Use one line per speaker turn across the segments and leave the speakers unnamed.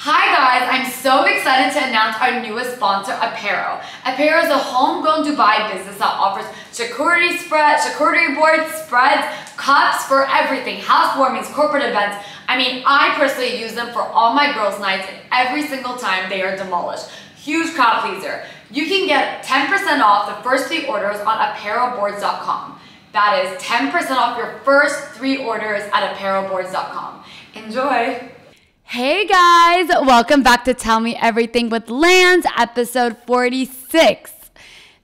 Hi guys, I'm so excited to announce our newest sponsor, Apero. Apero is a homegrown Dubai business that offers charcuterie spread, charcuterie boards, spreads, cups for everything, housewarmings, corporate events. I mean, I personally use them for all my girls' nights and every single time they are demolished. Huge crowd pleaser. You can get 10% off the first three orders on aperoboards.com. That is 10% off your first three orders at aperoboards.com. Enjoy! Hey guys, welcome back to Tell Me Everything with Lanz, episode 46.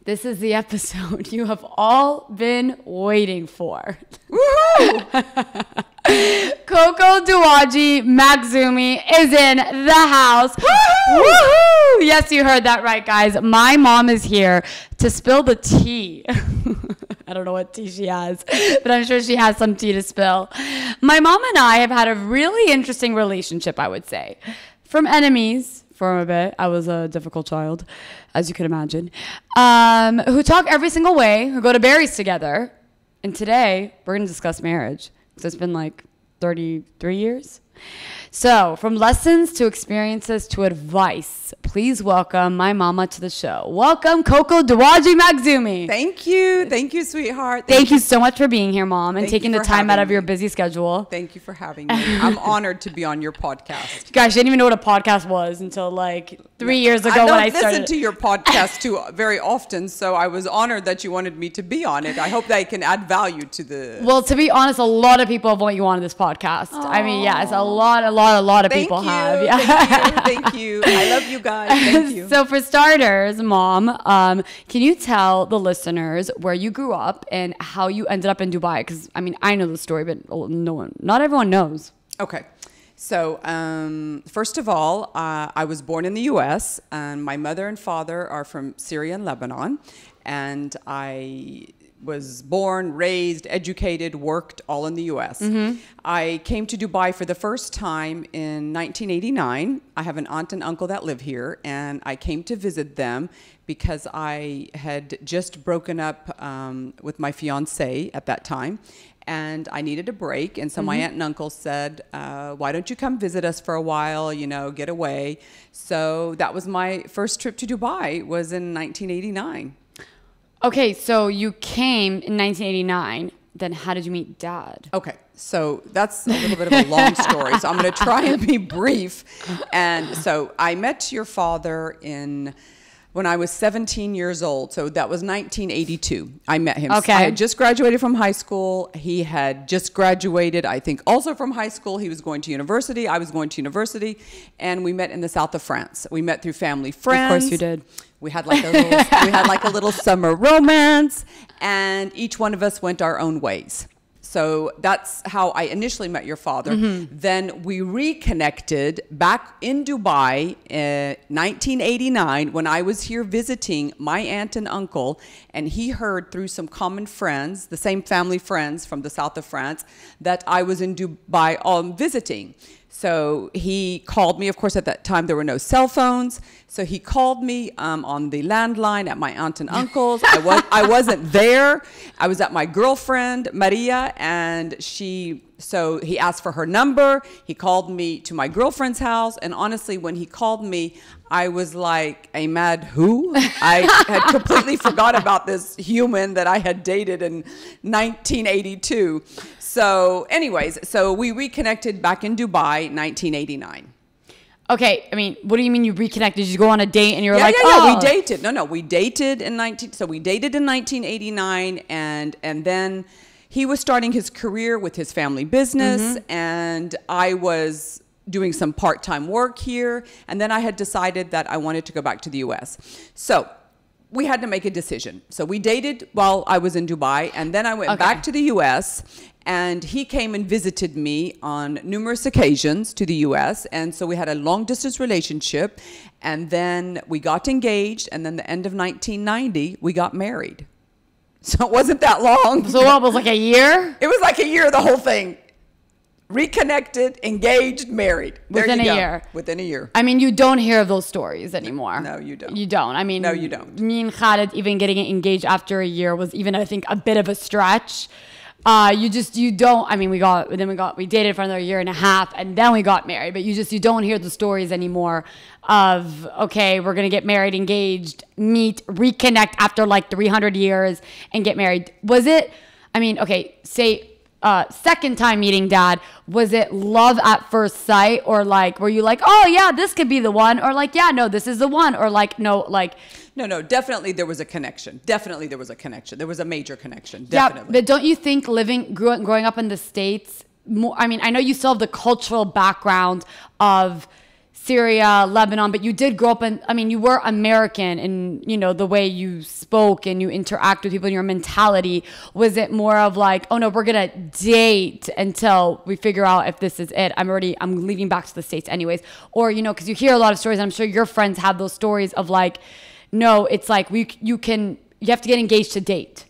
This is the episode you have all been waiting for. Woohoo! Coco Duwaji Makhzoumi is in the house. Woohoo! Woohoo! Yes, you heard that right, guys. My mom is here to spill the tea. I don't know what tea she has, but I'm sure she has some tea to spill. My mom and I have had a really interesting relationship, I would say. From enemies for a bit. I was a difficult child, as you can imagine, um, who talk every single way, who go to Barry's together. And today, we're going to discuss marriage. So it's been like 33 years. So, from lessons to experiences to advice, please welcome my mama to the show. Welcome, Coco Duwaji Makhzoumi.
Thank you. Thank you, sweetheart.
Thank, Thank you so much for being here, mom, and Thank taking the time out of your busy schedule.
Thank you for having me. I'm honored to be on your podcast.
Gosh, I didn't even know what a podcast was until like three years ago
I
when I
started. I listen to your podcast too uh, very often, so I was honored that you wanted me to be on it. I hope that I can add value to the.
Well, to be honest, a lot of people have want you on this podcast. Aww. I mean, yes, a lot, a lot, a lot of
Thank
people
you.
have.
Yeah. Thank you. Thank you. I love you guys. Thank you.
so, for starters, mom, um, can you tell the listeners where you grew up and how you ended up in Dubai? Because I mean, I know the story, but no one, not everyone knows.
Okay. So, um, first of all, uh, I was born in the US, and my mother and father are from Syria and Lebanon. And I was born, raised, educated, worked all in the US. Mm-hmm. I came to Dubai for the first time in 1989. I have an aunt and uncle that live here, and I came to visit them because I had just broken up um, with my fiance at that time. And I needed a break. And so mm-hmm. my aunt and uncle said, uh, Why don't you come visit us for a while, you know, get away? So that was my first trip to Dubai, was in 1989.
Okay, so you came in 1989. Then how did you meet dad?
Okay, so that's a little bit of a long story. So I'm going to try and be brief. And so I met your father in when I was 17 years old. So that was 1982. I met him.
Okay.
I had just graduated from high school. He had just graduated, I think, also from high school. He was going to university. I was going to university. And we met in the south of France. We met through family friends.
Of course you did.
We had like a little, we had like a little summer romance, and each one of us went our own ways. So that's how I initially met your father. Mm-hmm. Then we reconnected back in Dubai in 1989 when I was here visiting my aunt and uncle. And he heard through some common friends, the same family friends from the south of France, that I was in Dubai um, visiting. So he called me. Of course, at that time there were no cell phones. So he called me um, on the landline at my aunt and uncle's. I was I wasn't there. I was at my girlfriend Maria, and she. So he asked for her number. He called me to my girlfriend's house, and honestly, when he called me, I was like a mad who. I had completely forgot about this human that I had dated in 1982. So, anyways, so we reconnected back in Dubai, 1989.
Okay, I mean, what do you mean you reconnected? Did you go on a date and you were
yeah,
like,
yeah,
oh,
yeah, we dated. No, no, we dated in 19. So we dated in 1989, and and then he was starting his career with his family business, mm-hmm. and I was doing some part-time work here, and then I had decided that I wanted to go back to the U.S. So we had to make a decision. So we dated while I was in Dubai, and then I went okay. back to the US, and he came and visited me on numerous occasions to the US. And so we had a long distance relationship, and then we got engaged, and then the end of 1990, we got married. So it wasn't that long.
So was like a year?
It was like a year, the whole thing reconnected, engaged, married.
Within a
go.
year.
Within a year.
I mean, you don't hear of those stories anymore.
No, you don't.
You don't. I mean,
no, you don't.
Me and Khaled even getting engaged after a year was even, I think, a bit of a stretch. uh, you just you don't. I mean, we got then we got we dated for another year and a half, and then we got married. But you just you don't hear the stories anymore of okay, we're gonna get married, engaged, meet, reconnect after like 300 years, and get married. Was it? I mean, okay, say uh, second time meeting dad, was it love at first sight or like were you like, oh yeah, this could be the one, or like yeah, no, this is the one, or like no, like
No, no, definitely there was a connection. Definitely there was a connection. There was a major connection. Definitely.
yeah, but don't you think living growing up in the states? More, I mean, I know you still have the cultural background of Syria, Lebanon, but you did grow up in, I mean, you were American and, you know, the way you spoke and you interact with people and your mentality. Was it more of like, oh no, we're going to date until we figure out if this is it? I'm already, I'm leaving back to the States anyways. Or, you know, because you hear a lot of stories, I'm sure your friends have those stories of like, no, it's like we, you can, you have to get engaged to date.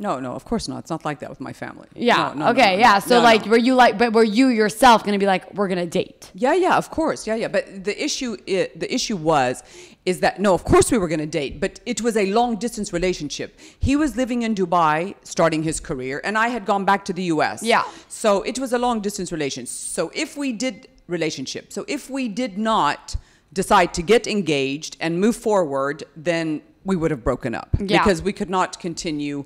No, no, of course not. It's not like that with my family.
Yeah.
No, no,
okay.
no,
yeah. So like, were you like, but were you yourself going to be like, we're going to date?
Yeah, yeah, of course. Yeah, yeah. But the issue, i the issue was, is that no, of course we were going to date, but it was a long distance relationship. He was living in Dubai, starting his career, and I had gone back to the U.S.
Yeah.
So it was a long distance relationship. So if we did relationship, so if we did not decide to get engaged and move forward, then we would have broken up
Yeah.
because we could not continue.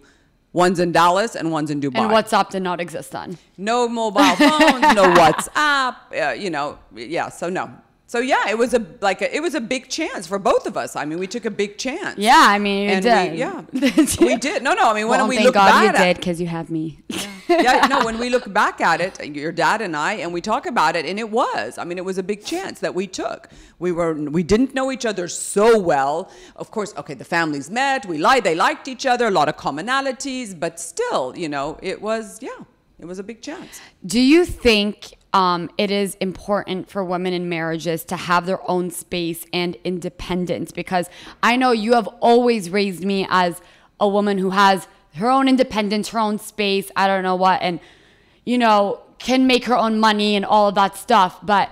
One's in Dallas and one's in Dubai.
And WhatsApp did not exist then.
no mobile phones, no WhatsApp, uh, you know, yeah, so no. So yeah, it was a like a, it was a big chance for both of us. I mean, we took a big chance.
Yeah. I mean, you
and
did.
we yeah, we did. No, no. I mean, when
well,
we
thank
look
God
back
you
at
did because you have me.
yeah, no, when we look back at it, your dad and I, and we talk about it, and it was. I mean, it was a big chance that we took. We were, we didn't know each other so well. Of course, okay, the families met. We lied. They liked each other. A lot of commonalities, but still, you know, it was, yeah, it was a big chance.
Do you think um, it is important for women in marriages to have their own space and independence? Because I know you have always raised me as a woman who has her own independence, her own space, I don't know what, and, you know, can make her own money and all of that stuff. But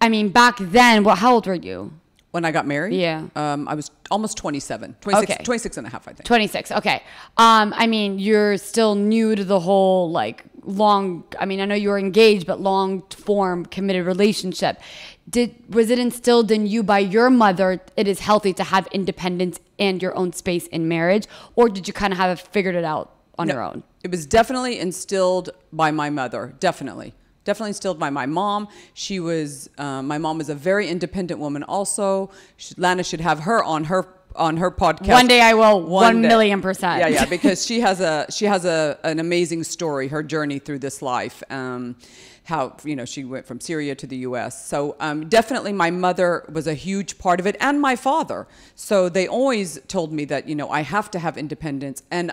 I mean, back then, what, how old were you?
When I got married,
Yeah.
um, I was almost 27, 26,
Okay.
26 and a half, I think.
26. Okay. Um, I mean, you're still new to the whole like long. I mean, I know you were engaged, but long form committed relationship. Did was it instilled in you by your mother? It is healthy to have independence and your own space in marriage, or did you kind of have figured it out on your own?
It was definitely instilled by my mother. Definitely. Definitely instilled by my mom. She was, um, my mom was a very independent woman also. She, Lana should have her on her on her podcast.
One day I will, one million percent.
Yeah, yeah, because she has a she has a an amazing story, her journey through this life. Um, how you know she went from Syria to the U.S. So um, definitely, my mother was a huge part of it, and my father. So they always told me that you know I have to have independence, and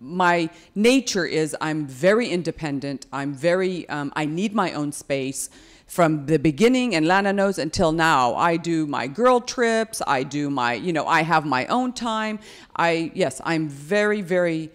my nature is I'm very independent. I'm very um, I need my own space from the beginning and Lana knows until now. I do my girl trips. I do my you know I have my own time. I yes I'm very very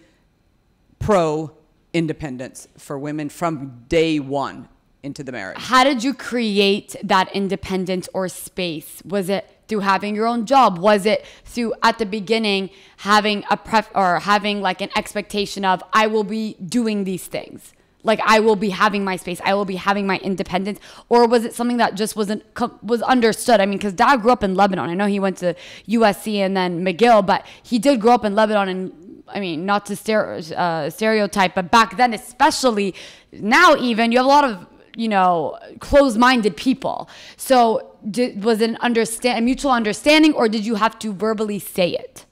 pro independence for women from day one into the marriage.
How did you create that independence or space? Was it through having your own job? Was it through at the beginning having a pref or having like an expectation of I will be doing these things? Like I will be having my space, I will be having my independence, or was it something that just wasn't was understood? I mean, because Dad grew up in Lebanon. I know he went to USC and then McGill, but he did grow up in Lebanon and I mean, not to uh, stereotype, but back then, especially now, even you have a lot of you know closed-minded people. So, did, was it an understand a mutual understanding, or did you have to verbally say it?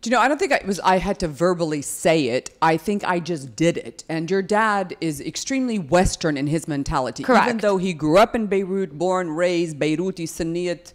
Do you know, I don't think I was I had to verbally say it. I think I just did it. And your dad is extremely Western in his mentality.
Correct.
Even though he grew up in Beirut, born, raised, Beiruti Sunniyat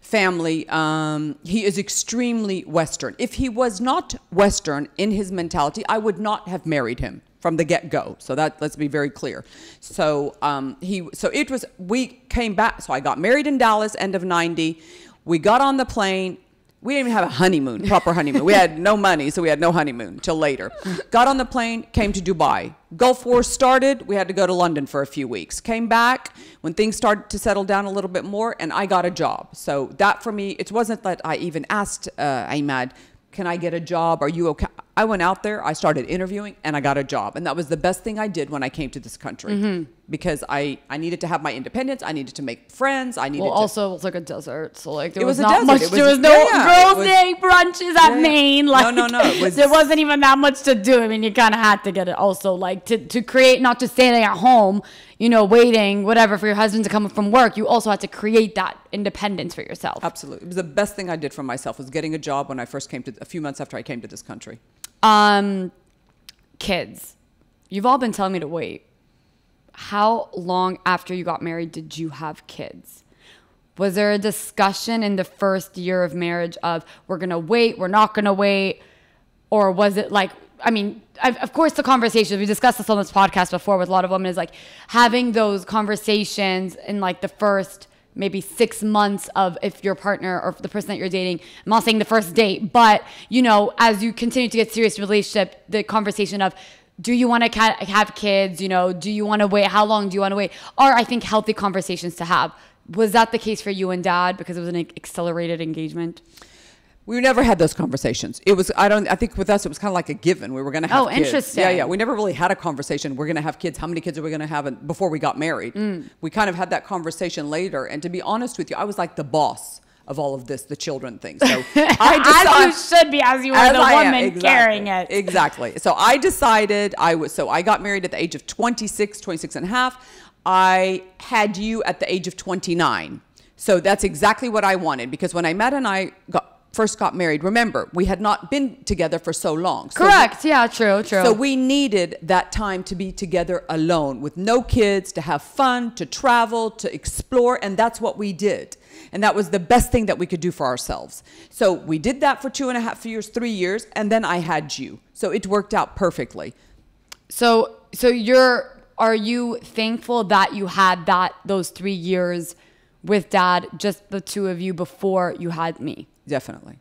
family, um, he is extremely Western. If he was not Western in his mentality, I would not have married him from the get-go. So that let's be very clear. So um, he so it was we came back. So I got married in Dallas, end of '90. We got on the plane. We didn't even have a honeymoon, proper honeymoon. We had no money, so we had no honeymoon till later. Got on the plane, came to Dubai. Gulf War started. We had to go to London for a few weeks. Came back when things started to settle down a little bit more, and I got a job. So that for me, it wasn't that I even asked uh, Ahmad, "Can I get a job? Are you okay?" I went out there, I started interviewing, and I got a job. And that was the best thing I did when I came to this country
Mm-hmm.
because I, I needed to have my independence. I needed to make friends. I needed
Well,
to.
also it was like a desert, so like there
It
was,
was a
not
desert.
much.
Was-
there was no
yeah,
girls' day brunches at
Yeah.
Maine.
No,
Like
no, no, it was-
there wasn't even that much to do. I mean, you kind of had to get it. Also, like to to create, not just standing at home, you know, waiting whatever for your husband to come from work. You also had to create that independence for yourself.
Absolutely. It was the best thing I did for myself was getting a job when I first came to, a few months after I came to this country.
Um, kids, you've all been telling me to wait. How long after you got married did you have kids? Was there a discussion in the first year of marriage of we're gonna wait, we're not gonna wait, or was it like? I mean, I've, of course, the conversations we discussed this on this podcast before with a lot of women is like having those conversations in like the first maybe six months of if your partner or the person that you're dating. I'm not saying the first date, but you know, as you continue to get serious relationship, the conversation of do you want to have kids? You know, do you want to wait? How long do you want to wait? Are I think healthy conversations to have. Was that the case for you and dad because it was an accelerated engagement?
We never had those conversations. It was I don't I think with us it was kind of like a given. We were going to have
Oh,
kids.
interesting.
Yeah, yeah. We never really had a conversation. We're going to have kids. How many kids are we going to have before we got married?
Mm.
We kind of had that conversation later. And to be honest with you, I was like the boss of all of this, the children thing. So I
as you should be, as you were
As
the
I am,
woman
exactly.
carrying it.
Exactly. So I decided I was, so I got married at the age of 26, 26 and a half. I had you at the age of 29. So that's exactly what I wanted because when I met and I got, first got married, remember, we had not been together for so long. So we-
Correct. yeah. True. True.
so we needed that time to be together alone with no kids, to have fun, to travel, to explore, and that's what we did. And that was the best thing that we could do for ourselves. So we did that for two and a half years, three years, and then I had you. So it worked out perfectly.
So so you're are you thankful that you had that those three years with dad, just the two of you before you had me?
Definitely.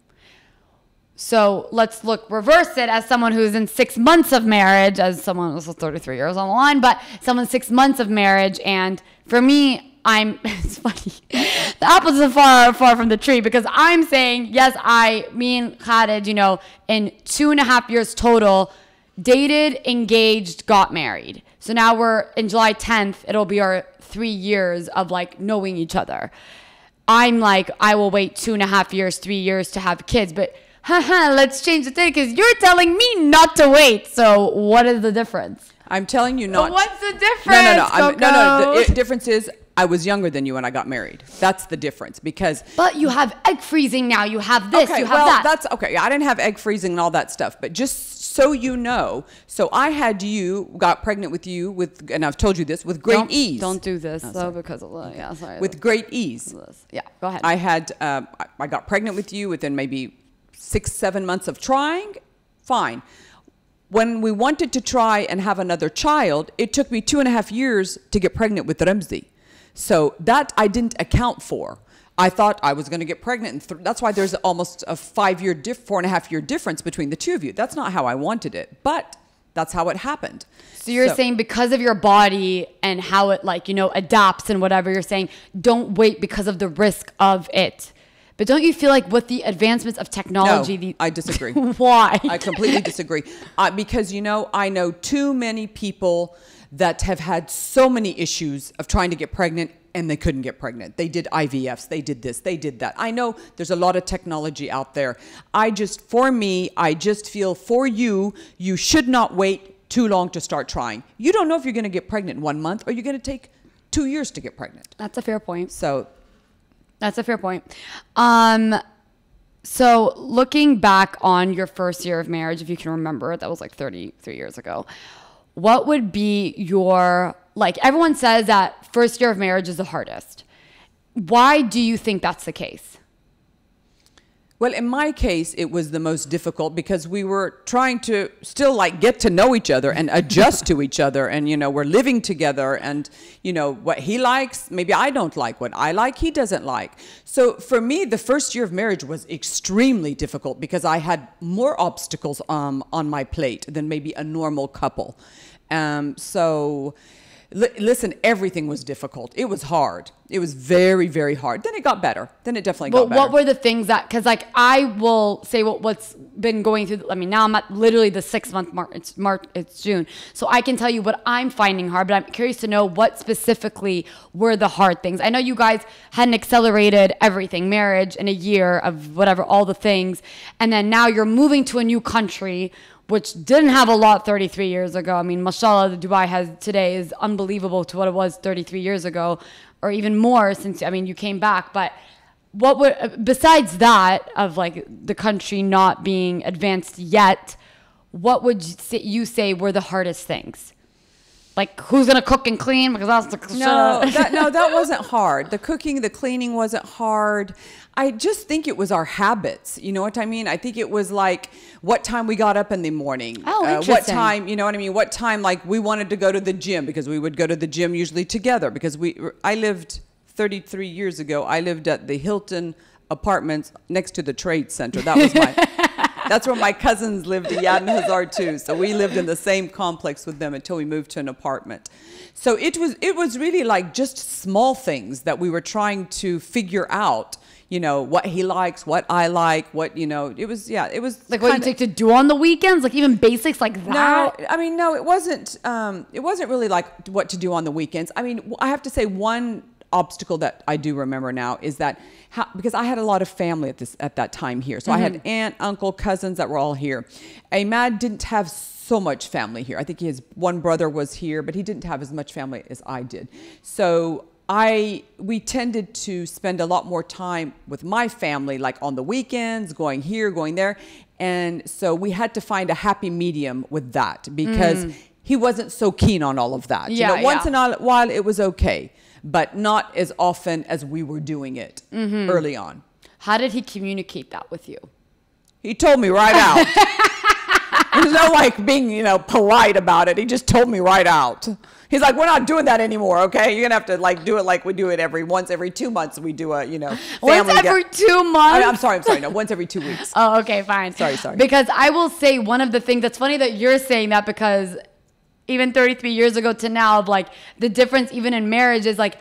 So let's look reverse it as someone who's in six months of marriage, as someone who's 33 years on the line, but someone six months of marriage. And for me, I'm it's funny. The apples are far far from the tree because I'm saying, yes, I me and Khaled, you know, in two and a half years total, dated, engaged, got married. So now we're in July 10th, it'll be our three years of like knowing each other. I'm like, I will wait two and a half years, three years to have kids, but haha, let's change the thing because you're telling me not to wait. So what is the difference?
I'm telling you not.
What's the difference?
No, no, no. I'm, no, no. The difference is I was younger than you when I got married. That's the difference because
but you have egg freezing now. You have this.
okay,
you have
well,
that.
that's okay. I didn't have egg freezing and all that stuff, but just so you know, so I had you, got pregnant with you with, and I've told you this with great
don't,
ease.
Don't do this
Oh,
though because of the yeah. Sorry.
with great ease.
Yeah. Go ahead.
I had, um, I- got pregnant with you within maybe six, seven months of trying. Fine. When we wanted to try and have another child, it took me two and a half years to get pregnant with Ramsey. So that I didn't account for. I thought I was going to get pregnant. And th- that's why there's almost a five year, diff- four and a half year difference between the two of you. That's not how I wanted it, but that's how it happened.
So you're saying because of your body and how it like, you know, adapts and whatever you're saying, don't wait because of the risk of it. But don't you feel like with the advancements of technology,
No,
the,
I disagree.
why?
I completely disagree. Uh, because, you know, I know too many people that have had so many issues of trying to get pregnant and they couldn't get pregnant. They did IVFs, they did this, they did that. I know there's a lot of technology out there. I just, for me, I just feel for you, you should not wait too long to start trying. You don't know if you're going to get pregnant in one month or you're going to take two years to get pregnant.
That's a fair point.
So
That's a fair point. Um, so looking back on your first year of marriage, if you can remember, that was like 33 years ago. What would be your like? Everyone says that first year of marriage is the hardest. Why do you think that's the case?
Well, in my case, it was the most difficult because we were trying to still like get to know each other and adjust to each other. And, you know, we're living together and, you know, what he likes, maybe I don't like. What I like, he doesn't like. So for me, the first year of marriage was extremely difficult because I had more obstacles um, on my plate than maybe a normal couple. Um, so listen, everything was difficult. It was hard. It was very, very hard. Then it got better. Then it definitely
But
got better.
what were the things that? Because like I will say what what's been going through. I mean, now I'm at literally the six month mark. It's March. It's June. So I can tell you what I'm finding hard. But I'm curious to know what specifically were the hard things. I know you guys hadn't accelerated everything, marriage in a year of whatever, all the things, and then now you're moving to a new country. Which didn't have a lot 33 years ago. I mean, mashallah, the Dubai has today is unbelievable to what it was 33 years ago, or even more since, I mean, you came back. But what would besides that of like the country not being advanced yet what would you say, were the hardest things like who's gonna cook and clean because that's the
No, that, no, that wasn't hard. The cooking, the cleaning wasn't hard. I just think it was our habits. You know what I mean? I think it was like what time we got up in the morning.
Oh,
uh, what time? You know what I mean? What time? Like we wanted to go to the gym because we would go to the gym usually together because we. I lived 33 years ago. I lived at the Hilton Apartments next to the Trade Center. That was my. That's where my cousins lived, in Yad Hazar too. So we lived in the same complex with them until we moved to an apartment. So it was it was really like just small things that we were trying to figure out. You know what he likes, what I like, what you know. It was yeah, it was
like what you take to do on the weekends like even basics like that.
no, I mean no, it wasn't. Um, it wasn't really like what to do on the weekends. I mean, I have to say one obstacle that I do remember now is that how, because I had a lot of family at this at that time here, so I had mm-hmm. aunt, uncle, cousins that were all here. Ahmad didn't have so much family here. I think his one brother was here, but he didn't have as much family as I did. So I we tended to spend a lot more time with my family, like on the weekends, going here, going there, and so we had to find a happy medium with that because mm. he wasn't so keen on all of that.
Yeah,
you know, once
yeah.
in a while it was okay, but not as often as we were doing it mm-hmm. early on.
how did he communicate that with you
He told me right out. There's no like being, you know, polite about it. He just told me right out. He's like, we're not doing that anymore, okay? You're gonna have to like do it like we do it every once every two months. We do a, you know,
once every
get-
two months
I, I'm sorry, I'm sorry. No, once every two weeks.
Oh, okay, fine.
Sorry, sorry.
Because I will say one of the things that's funny that you're saying that because even 33 years ago to now, of like the difference even in marriage is like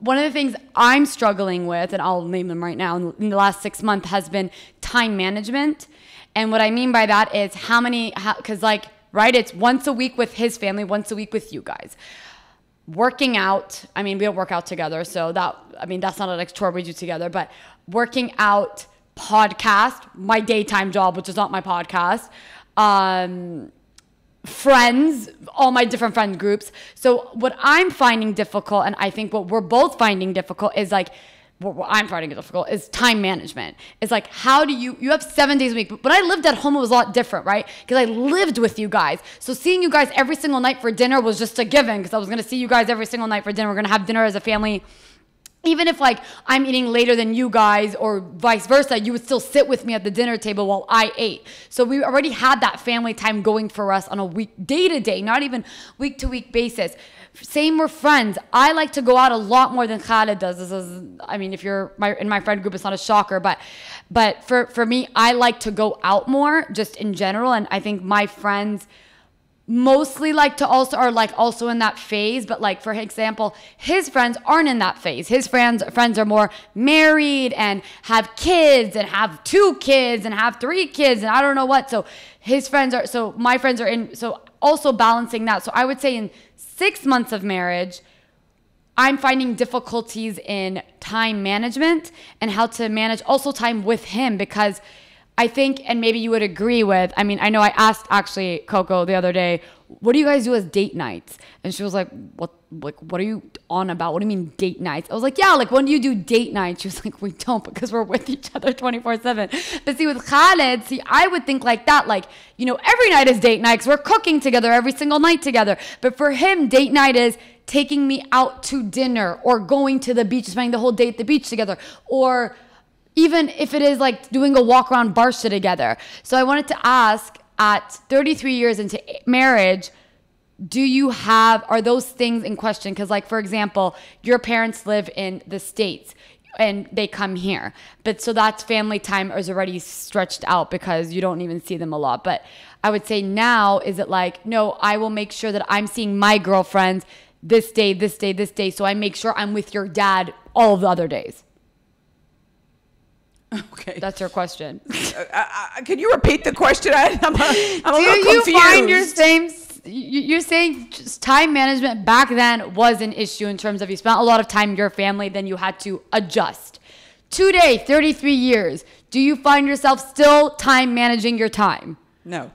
one of the things I'm struggling with, and I'll name them right now, in the last six months has been time management. And what I mean by that is how many, because like, right, it's once a week with his family, once a week with you guys working out i mean we don't work out together so that i mean that's not an chore we do together but working out podcast my daytime job which is not my podcast um friends all my different friend groups so what i'm finding difficult and i think what we're both finding difficult is like what I'm finding difficult is time management. It's like, how do you, you have seven days a week. But when I lived at home, it was a lot different, right? Because I lived with you guys. So seeing you guys every single night for dinner was just a given because I was going to see you guys every single night for dinner. We're going to have dinner as a family. Even if like I'm eating later than you guys or vice versa, you would still sit with me at the dinner table while I ate. So we already had that family time going for us on a week, day to day, not even week to week basis. Same with friends. I like to go out a lot more than Khaled does. This is, I mean, if you're my, in my friend group, it's not a shocker, but, but for, for me, I like to go out more just in general. And I think my friends, mostly like to also are like also in that phase but like for example his friends aren't in that phase. His friends friends are more married and have kids and have two kids and have three kids and i don't know what. So his friends are so my friends are in so also balancing that. So i would say in six months of marriage I'm finding difficulties in time management and how to manage also time with him because I think, and maybe you would agree with, I mean, I know I asked actually Coco the other day, what do you guys do as date nights? And she was like, what, like, what are you on about? What do you mean date nights? I was like, yeah, like when do you do date nights? She was like, we don't because we're with each other 24 seven. But see, with Khaled, see, I would think like that, like, you know, every night is date night 'cause we're cooking together every single night together. But for him, date night is taking me out to dinner or going to the beach, spending the whole day at the beach together, or even if it is like doing a walk around Barsha together. So I wanted to ask at 33 years into marriage, do you have are those things in question because like for example your parents live in the states and they come here but so that's family time is already stretched out because you don't even see them a lot but i would say now is it like no i will make sure that i'm seeing my girlfriends this day, this day, this day. So I make sure I'm with your dad all the other days.
Okay.
That's your question.
Uh, uh, can you repeat the question? I, I'm a, I'm a
Do
little
you
confused.
find your same? you- You're saying time management back then was an issue in terms of you spent a lot of time with your family, then you had to adjust. Today, 33 years, do you find yourself still time managing your time?
no.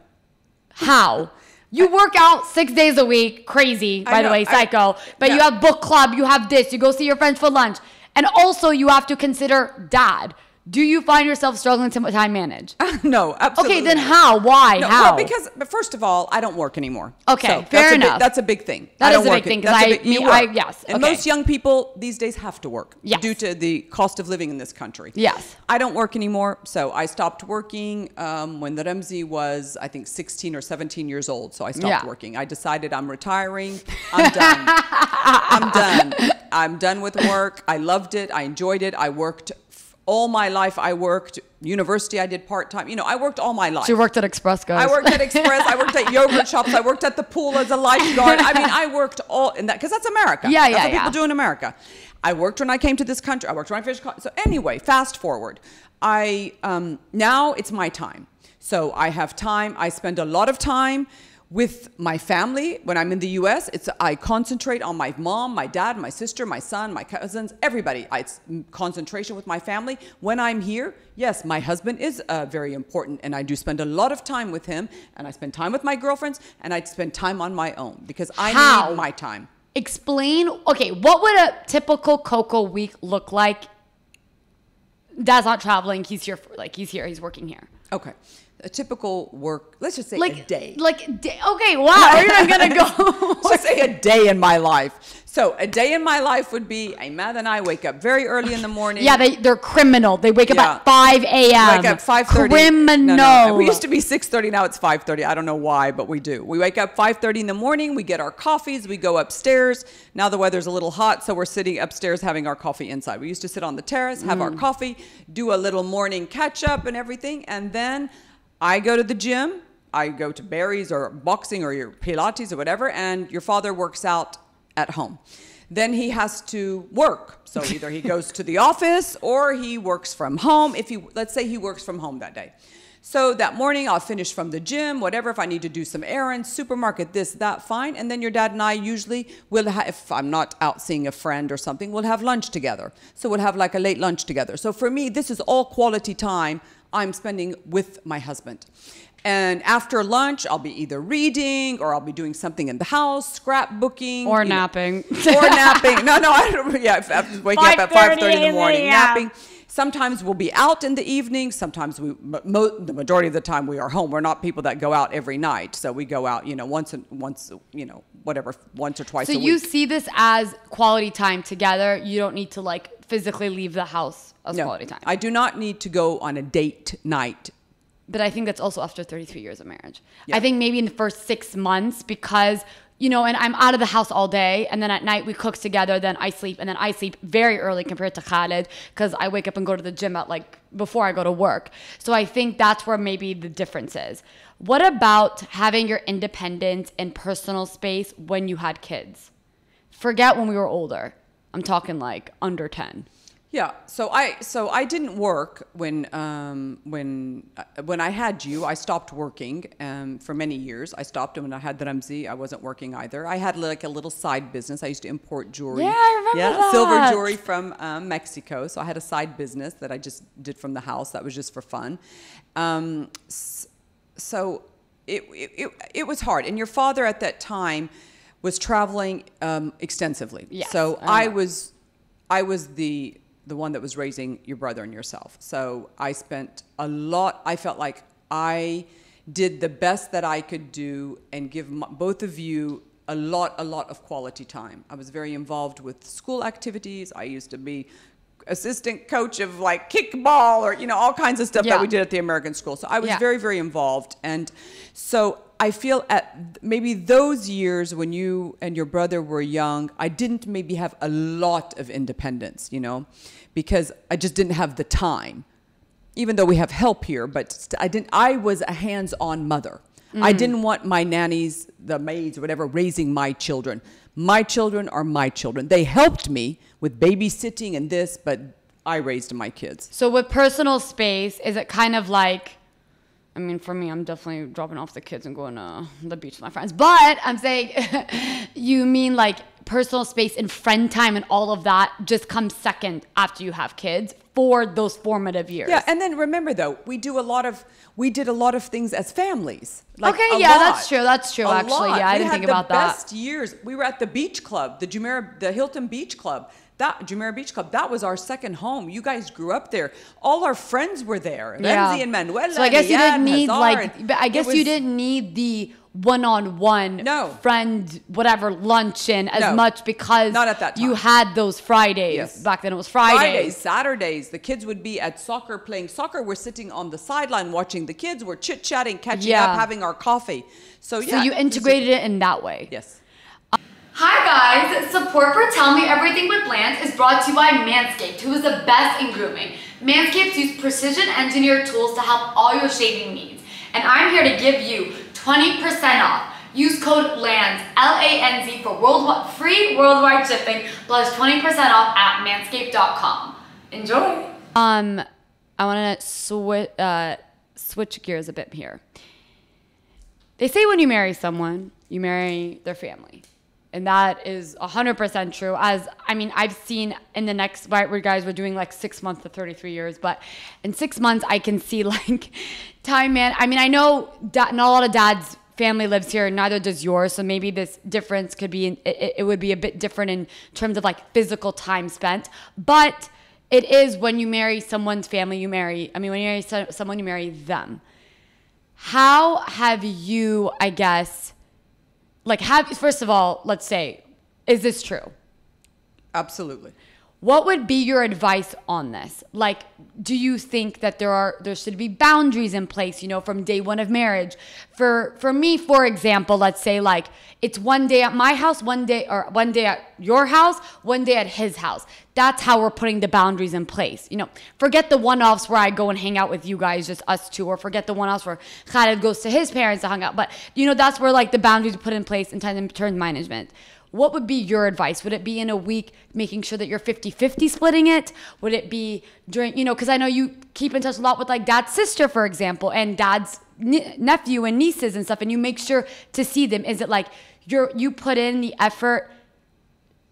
How? You work out six days a week, crazy, by
I
the
know,
way,
I-
psycho. But you have book club, you have this, you go see your friends for lunch. And also, you have to consider dad. Do you find yourself struggling to time manage?
no, absolutely.
Okay, then how? Why?
No,
how?
well, because but first of all, I don't work anymore.
Okay,
So
fair
that's a
enough.
Big, that's a big thing.
That
I
is a big thing, 'cause
That's a
I-
big-
me- I- yes,
And
okay.
most young people these days have to work
Yes.
due to the cost of living in this country.
Yes.
I don't work anymore, so I stopped working um, when the Ramsey was, I think, 16 or 17 years old. So I stopped
Yeah.
working. I decided I'm retiring. I'm done. I'm done. I'm done with work. I loved it. I enjoyed it. I worked all my life. I worked university. I did part time. You know, I worked all my life.
She worked at Express, guys.
I worked at Express. I worked at yogurt shops. I worked at the pool as a lifeguard. I mean, I worked all in that because that's America.
Yeah,
that's
yeah,
what
yeah.
people do in America. I worked when I came to this country. I worked when I finished college. So anyway, fast forward. I um, now it's my time. So I have time. I spend a lot of time with my family when I'm in the U.S. It's I concentrate on my mom, my dad, my sister, my son, my cousins, everybody. I, it's concentration with my family. When I'm here, yes, my husband is uh, very important, and I do spend a lot of time with him. And I spend time with my girlfriends, and I spend time on my own because I
How?
need my time.
Explain. Okay, what would a typical Coco week look like? Dad's not traveling. He's here. For, like he's here. He's working here.
Okay, a typical work. Let's just say
Like
a day.
Like day. Okay. Wow. You're not gonna go.
Let's say a day in my life. So a day in my life would be Ahmad and I wake up very early in the morning.
yeah, they they're criminal. They wake up
Yeah.
at 5 a.m.
wake up 5.30
Criminal.
No, no. we used to be 6.30 now it's 5.30 i don't know why but we do we wake up 5.30 in the morning we get our coffees we go upstairs now the weather's a little hot so we're sitting upstairs having our coffee inside we used to sit on the terrace have
Mm.
our coffee do a little morning catch up and everything and then i go to the gym i go to barry's or boxing or your pilates or whatever and your father works out at home then he has to work. So either he goes to the office or he works from home. If he, let's say he works from home that day. So that morning I'll finish from the gym, whatever. If I need to do some errands, supermarket, this, that, fine. And then your dad and I usually will have, if I'm not out seeing a friend or something, we'll have lunch together. So we'll have like a late lunch together. So for me, this is all quality time I'm spending with my husband. And after lunch, I'll be either reading or I'll be doing something in the house, scrapbooking,
Or
you know,
napping.
or napping. No, no, I don't. Yeah, I'm waking up at
5:30
five thirty in the morning,
AM.
napping. Sometimes we'll be out in the evening. Sometimes we, mo- the majority of the time, we are home. We're not people that go out every night, so we go out, you know, once, and once, you know, whatever, once or twice
so you
week.
see this as quality time together. You don't need to like physically leave the house as
No,
quality time.
I do not need to go on a date night.
but I think that's also after 33 years of marriage.
Yeah.
I think maybe in the first six months because you know, and I'm out of the house all day, and then at night we cook together. Then I sleep, and then I sleep very early compared to Khaled because I wake up and go to the gym at like before I go to work. So I think that's where maybe the difference is. What about having your independence and personal space when you had kids? Forget when we were older. I'm talking like under 10.
Yeah, so I so I didn't work when um, when uh, when I had you. I stopped working um, for many years. I stopped, and when I had the Ramsey, I wasn't working either. I had like a little side business. I used to import jewelry.
Yeah, I remember
Yeah, silver jewelry from um, Mexico. So I had a side business that I just did from the house. That was just for fun. Um, so it, it, it was hard. And your father at that time was traveling um, extensively.
Yes,
so
I
I was I was the the one that was raising your brother and yourself. So I spent a lot. I felt like I did the best that I could do and give m both of you a lot, a lot of quality time. I was very involved with school activities. I used to be assistant coach of like kickball or you know all kinds of stuff
Yeah.
that we did at the American school. So I was
Yeah.
very, very involved, and so I feel at maybe those years when you and your brother were young, I didn't maybe have a lot of independence, you know, because I just didn't have the time. Even though we have help here, but st- I didn't. I was a hands-on mother. I mm. didn't want my nannies, the maids, or whatever, raising my children. My children are my children. They helped me with babysitting and this, but I raised my kids.
So with personal space, is it kind of like? I mean, for me, I'm definitely dropping off the kids and going to the beach with my friends. But I'm saying, you mean like personal space and friend time and all of that just comes second after you have kids for those formative years.
Yeah, and then remember though, we do a lot of we did a lot of things as families. Like
Okay, yeah,
lot.
that's true, that's true,
A
actually.
lot.
Yeah, I
We
didn't
had
think
the
about that.
Best years. We were at the beach club, the Jumeirah, the Hilton Beach Club. That Jumeirah Beach Club, that was our second home. You guys grew up there. All our friends were there. Ramsey and Manuela.
So I guess you didn't need
Hazar,
like, but I guess you didn't need the one-on-one
No.
friend whatever luncheon as
No.
much because
Not at that time.
you had those Fridays.
Yes.
Back then it was Fridays.
Fridays, Saturdays, the kids would be at soccer playing soccer. We're sitting on the sideline watching the kids. We're chit chatting, catching
Yeah.
up, having our coffee. So yeah,
So you
was-
integrated it in that way.
Yes.
Hi guys! Support for Tell Me Everything with Lanz is brought to you by Manscaped, who is the best in grooming. Manscaped use precision engineered tools to help all your shaving needs. And I'm here to give you 20% off. Use code LANZ, L-A-N-Z for worldwide, free worldwide shipping plus 20% off at manscaped.com. Enjoy!
Um, I want to switch uh, switch gears a bit here. They say when you marry someone, you marry their family. And that is 100% true. As I mean, I've seen in the next, right, where guys were doing like six months to 33 years, but in six months, I can see like time, man. I mean, I know not a lot of dads' family lives here, neither does yours. So maybe this difference could be, it, it would be a bit different in terms of like physical time spent. But it is when you marry someone's family, you marry, I mean, when you marry so- someone, you marry them. How have you, I guess, like, have, first of all, let's say, is this true?
Absolutely.
What would be your advice on this? Like, do you think that there are there should be boundaries in place, you know, from day one of marriage? For for me, for example, let's say like it's one day at my house, one day or one day at your house, one day at his house. That's how we're putting the boundaries in place. You know, forget the one-offs where I go and hang out with you guys, just us two, or forget the one-offs where Khaled goes to his parents to hang out. But you know, that's where like the boundaries are put in place in terms of management. What would be your advice? Would it be in a week making sure that you're 50 50 splitting it? Would it be during, you know, because I know you keep in touch a lot with like dad's sister, for example, and dad's ne- nephew and nieces and stuff, and you make sure to see them? Is it like you're, you put in the effort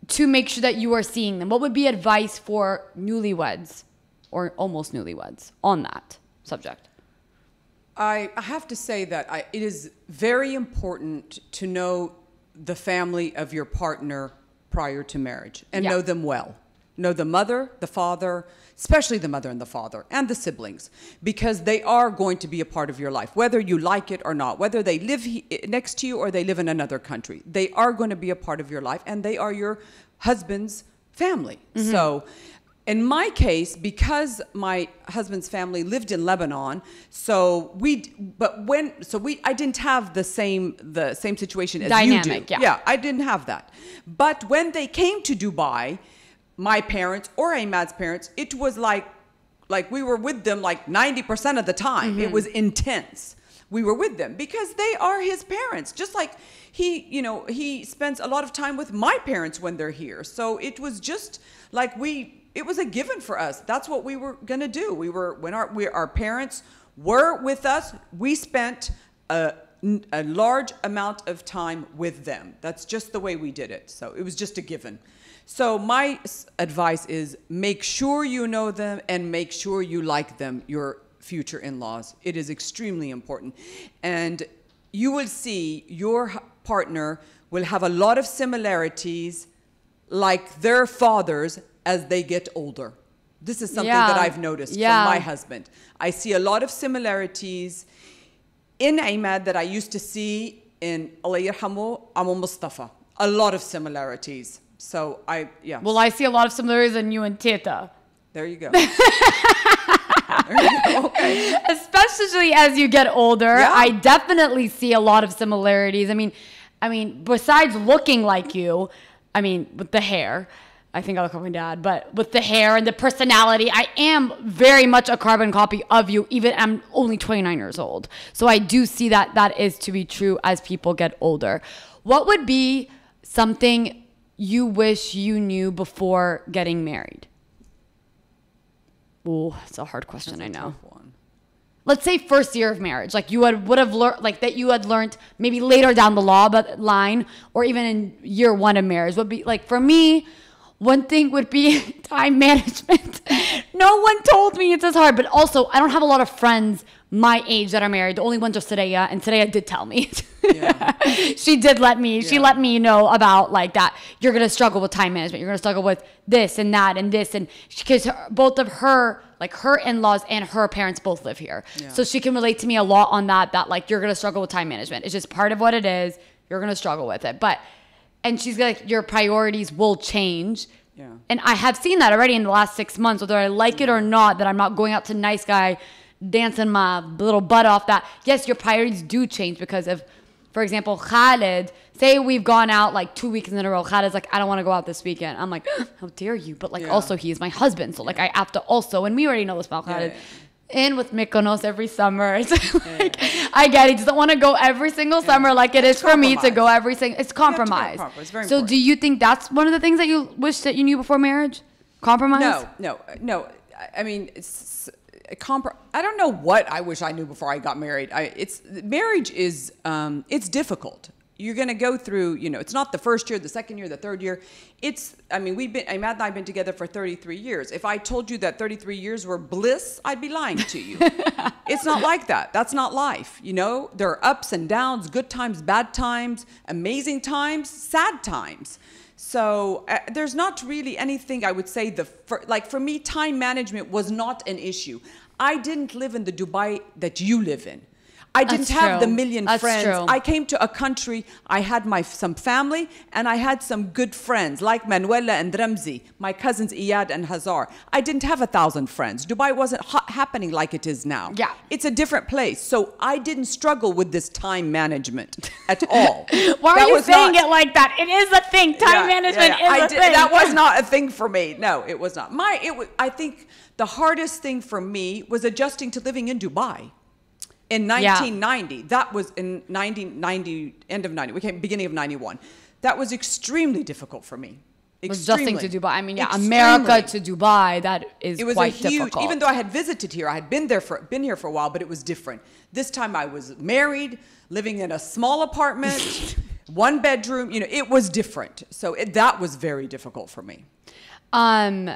to make sure that you are seeing them? What would be advice for newlyweds or almost newlyweds on that subject?
I, have to say that I, it is very important to know the family of your partner prior to marriage and
Yeah.
know them well. Know the mother, the father, especially the mother and the father, and the siblings, because they are going to be a part of your life, whether you like it or not, whether they live he- next to you or they live in another country. They are going to be a part of your life, and they are your husband's family. Mm-hmm. So, in my case, because my husband's family lived in Lebanon, so we, but when, so we, I didn't have the same, the same situation as you
Dynamic,
do.
yeah.
Yeah, I didn't have that. But when they came to Dubai, my parents or Ahmad's parents, it was like, like we were with them like 90% of the time.
Mm-hmm.
It was intense. We were with them because they are his parents. Just like he, you know, he spends a lot of time with my parents when they're here. So it was just like we, it was a given for us. That's what we were gonna do. We were when our we, our parents were with us. We spent a, a large amount of time with them. That's just the way we did it. So it was just a given. So my advice is make sure you know them and make sure you like them, your future in-laws. It is extremely important. And you will see your partner will have a lot of similarities like their fathers as they get older. This is something that I've noticed
Yeah.
from my husband. I see a lot of similarities in Ahmad that I used to see in Allah yarhamu, Amu Mustafa. A lot of similarities. So I, yeah.
Well, I see a lot of similarities in you and Tita.
there you go. There you go. okay.
especially as you get older
Yeah.
i definitely see a lot of similarities i mean i mean besides looking like you i mean with the hair i think i look like my dad but with the hair and the personality i am very much a carbon copy of you even i'm only 29 years old so i do see that that is to be true as people get older what would be something you wish you knew before getting married? Oh, it's a hard question, I know. Let's say first year of marriage, like you had would have learned, like that you had learned maybe later down the law but line, or even in year one of marriage would be like for me. One thing would be time management. no one told me it's as hard, but also I don't have a lot of friends my age that are married. The only ones are Saraya, and Saraya did tell me.
Yeah.
she did let me. She let me know about like that. You're gonna struggle with time management. You're gonna struggle with this and that and this and because both of her like her in-laws and her parents both live here,
Yeah.
so she can relate to me a lot on that. That like you're gonna struggle with time management. It's just part of what it is. You're gonna struggle with it, but and she's like your priorities will change.
Yeah.
And I have seen that already in the last six months, whether I like it or not, that I'm not going out to nice guy dancing my little butt off that. Yes, your priorities do change because of, for example, Khaled. Say we've gone out like two weeks in a row. Khaled's like, I don't want to go out this weekend. I'm like, how dare you? But like,
Yeah.
also he is my husband, so like I have to also, and we already know this about Khaled.
yeah,
In with Mykonos every summer. It's like, I get it. He doesn't want to go every single summer like it is for me to go every single. It's compromise.
compromise. It's very
so,
important.
do you think that's one of the things that you wish that you knew before marriage? Compromise.
No, no, no. I- mean, it's a I don't know what I wish I knew before I got married. I, it's marriage is um, it's difficult. You're going to go through, you know, it's not the first year, the second year, the third year. It's, I mean, we've been, I- Matt and I have been together for 33 years. If I told you that 33 years were bliss, I'd be lying to you. it's not like that. That's not life. You know, there are ups and downs, good times, bad times, amazing times, sad times. So uh, there's not really anything I would say the fir- like for me time management was not an issue. I didn't live in the Dubai that you live in. I didn't
That's
have the million
That's
friends.
true.
I came to a country. I had my some family and I had some good friends like Manuela and Ramzi, my cousins Iyad and Hazar. I didn't have a thousand friends. Dubai wasn't ha- happening like it is now.
Yeah.
it's a different place. So I didn't struggle with this time management at all.
Why are you saying
not-
it like that? It is a thing. Time
yeah,
management
yeah, yeah.
is
I
a
did-
thing.
That was not a thing for me. No, it was not. My it was, I think the hardest thing for me was adjusting to living in Dubai. In
Yeah.
1990, that was in 1990, end of 90, we came beginning of 91. That was extremely difficult for me.
was adjusting to Dubai. I mean, yeah,
Extremely.
America to Dubai. That is
It was
quite
a huge,
difficult.
even though I had visited here, I had been there for been here for a while, but it was different. This time I was married, living in a small apartment, one bedroom. You know, it was different. So it, that was very difficult for me.
Um,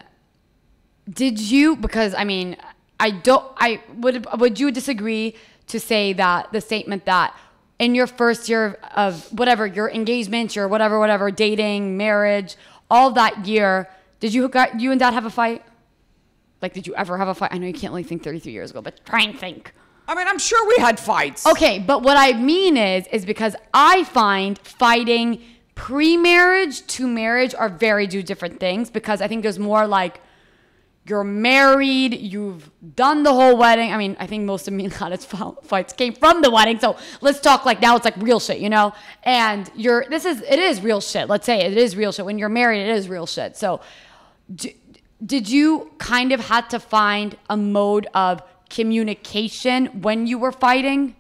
did you? Because I mean, I don't. I would. Would you disagree to say that the statement that in your first year of whatever your engagement, your whatever, whatever, dating, marriage, all that year, did you got you and dad have a fight? Like, did you ever have a fight? I know you can't really think 33 years ago, but try and think.
I mean, I'm sure we had fights.
Okay, but what I mean is, is because I find fighting pre-marriage to marriage are very two different things. Because I think there's more like you're married, you've done the whole wedding. I mean, I think most of and fights came from the wedding. So let's talk like now it's like real shit, you know. And you're this is it is real shit. Let's say it is real shit. When you're married, it is real shit. So. did you kind of had to find a mode of communication when you were fighting?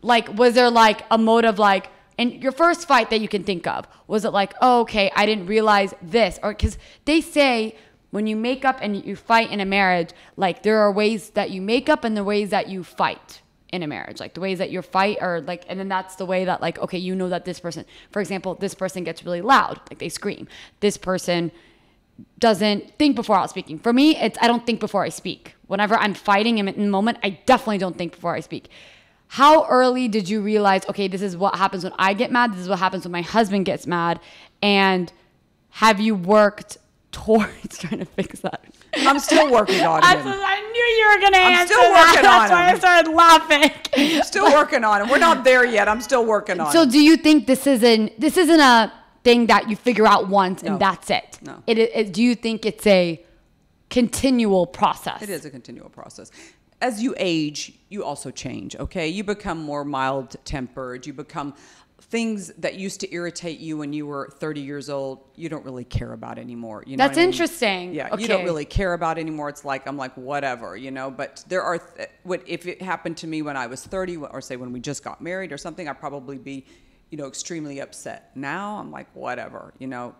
Like, was there like a mode of like, in your first fight that you can think of, was it like, oh, okay, I didn't realize this? Or because they say when you make up and you fight in a marriage, like there are ways that you make up and the ways that you fight in a marriage. Like the ways that you fight are like, and then that's the way that like, okay, you know that this person, for example, this person gets really loud, like they scream. This person doesn't think before out speaking. For me, it's I don't think before I speak. Whenever I'm fighting in the moment, I definitely don't think before I speak. How early did you realize, okay, this is what happens when I get mad, this is what happens when my husband gets mad? And have you worked towards trying to fix that?
I'm still working on
That's
him.
I knew you were gonna
I'm
answer
still
that.
working
That's
on
why I
him.
started laughing.
Still working on him. We're not there yet. I'm still working on it.
So
it.
do you think this isn't this isn't a thing that you figure out once and
No.
that's it?
No.
It, it do you think it's a continual process?
It is a continual process. As you age, you also change, okay? You become more mild tempered. You become things that used to irritate you when you were 30 years old, you don't really care about anymore. You know
That's
I mean?
interesting.
Yeah, you don't really care about anymore. It's like I'm like whatever, you know. But there are th- what if it happened to me when I was 30, or say when we just got married or something, I'd probably be you know, extremely upset. Now I'm like, whatever, you know,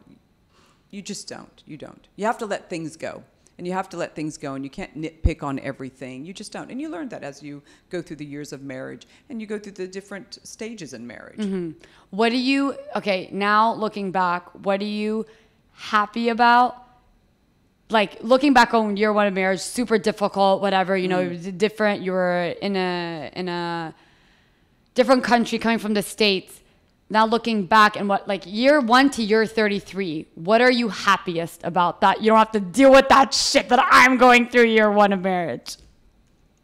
you just don't. You don't. You have to let things go. And you have to let things go, and you can't nitpick on everything. You just don't. And you learn that as you go through the years of marriage and you go through the different stages in marriage. Mm-hmm.
What do you, okay, now looking back, what are you happy about? Like looking back on year one of marriage, super difficult, whatever, you know, was different. You were in a, in a different country coming from the States. Now looking back and what, like year one to year 33, what are you happiest about that? You don't have to deal with that shit that I'm going through year one of marriage.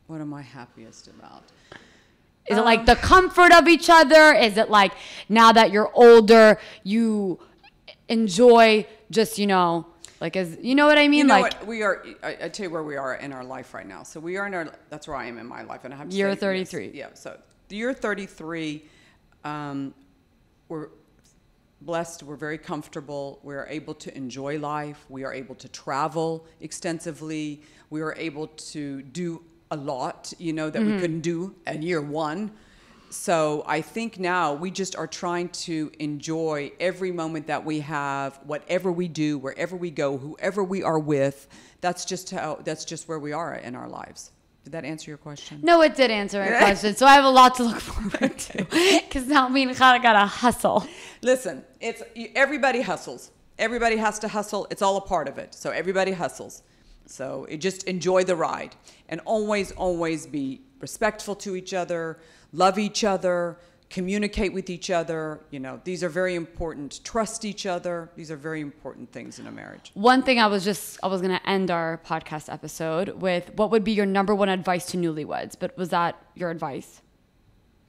What am I happiest about?
Is it like the comfort of each other? Is it like now that you're older, you enjoy just, you know, like as you know what I mean?
You know
like
what? We are. I, I tell you where we are in our life right now. So we are in our. That's where I am in my life, and I have to
Year
say,
33.
yeah. So year thirty-three, um, we're blessed. We're very comfortable. We are able to enjoy life. We are able to travel extensively. We are able to do a lot. You know that we mm-hmm. couldn't do at year one. So I think now we just are trying to enjoy every moment that we have, whatever we do, wherever we go, whoever we are with. That's just how. That's just where we are in our lives. Did that answer your question?
no, it did answer my question. So I have a lot to look forward to. Because now me and gotta hustle.
Listen, it's everybody hustles. Everybody has to hustle. It's all a part of it. So everybody hustles. So it just enjoy the ride and always, always be respectful to each other, love each other, communicate with each other. You know, these are very important. Trust each other. These are very important things in a marriage.
One thing I was just I was gonna end our podcast episode with what would be your number one advice to newlyweds, but was that your advice?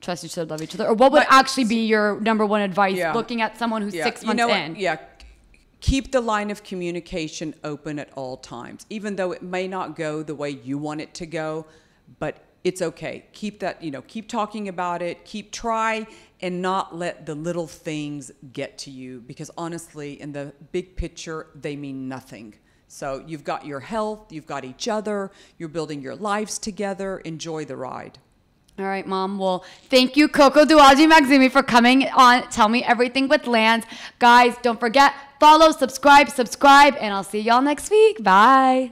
Trust each other, love each other, or what would
But-
actually be your number one advice
Yeah.
looking at someone who's
Yeah,
six
you
months
know what?
in?
Yeah, keep the line of communication open at all times, even though it may not go the way you want it to go, but it's okay. Keep that, you know, keep talking about it, keep try and not let the little things get to you because honestly, in the big picture, they mean nothing. So you've got your health, you've got each other, you're building your lives together. Enjoy the ride.
All right, mom. Well, thank you, Coco Duwaji Makhzoumi, for coming on. Tell me everything with Lanz. Guys, don't forget, follow, subscribe, subscribe, and I'll see y'all next week. Bye.